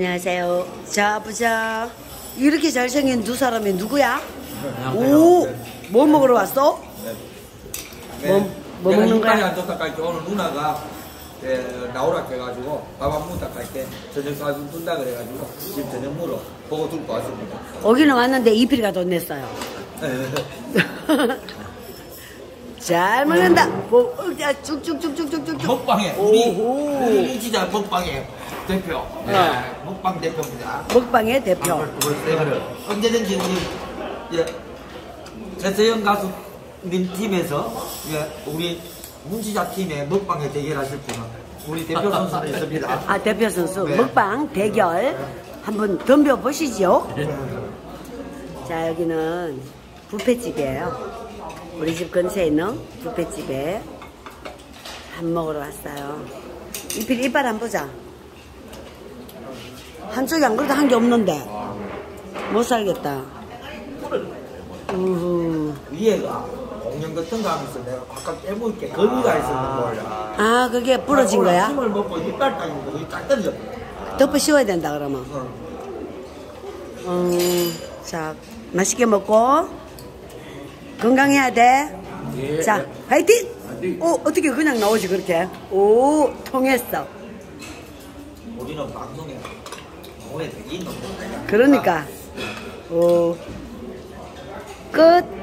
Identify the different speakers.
Speaker 1: 안녕하세요. 자, 보자. 이렇게 잘생긴 두 사람이 누구야? 오, 뭐 먹으러 왔어? 뭐, 뭐
Speaker 2: 내가
Speaker 1: 먹는 거야?
Speaker 2: 안 좋다 할때 오늘 누나가 에, 나오라 해가지고 밥안 먹다 할때 저녁 사준 준다 그래가지고 지금 저녁 물어 보고 들고 왔습니다.
Speaker 1: 오기는 왔는데 이필이가 돈 냈어요. 잘 먹는다. 뭐, 어, 자, 쭉쭉쭉쭉쭉쭉.
Speaker 2: 먹방에 우리. 우리 진짜 먹방의 대표 네, 먹방 대표입니다.
Speaker 1: 먹방의 대표.
Speaker 2: 보세요. 언제든지 우리 예, 최서영 가수님 팀에서 예, 우리 문지자 팀의 먹방에 대결하실 분은 우리 대표 선수도 있습니다.
Speaker 1: 아, 대표 선수.
Speaker 2: 네.
Speaker 1: 먹방 대결. 한번 덤벼 보시죠. 자, 여기는 뷔페집이에요. 우리 집 근처에 있는 뷔페집에 밥 먹으러 왔어요. 이필 이빨 한번 보자. 한쪽이 안 그래도 한게 없는데. 못 살겠다. 우후.
Speaker 2: 위에가 공룡 같은 거 하면서 내가 바깥 깨물게 거미가 있었는 거야.
Speaker 1: 아, 그게 부러진 거야?
Speaker 2: 힘을 먹고 이빨 따는 거 거기 딱 떨어져.
Speaker 1: 덮어 씌워야 된다, 그러면.
Speaker 2: 어.
Speaker 1: 음, 자, 맛있게 먹고 건강해야 돼.
Speaker 2: 예.
Speaker 1: 자, 화이팅! 오, 어떻게 그냥 나오지, 그렇게? 오, 통했어.
Speaker 2: 우리는 방송에.
Speaker 1: 그러니까. 오, 끝.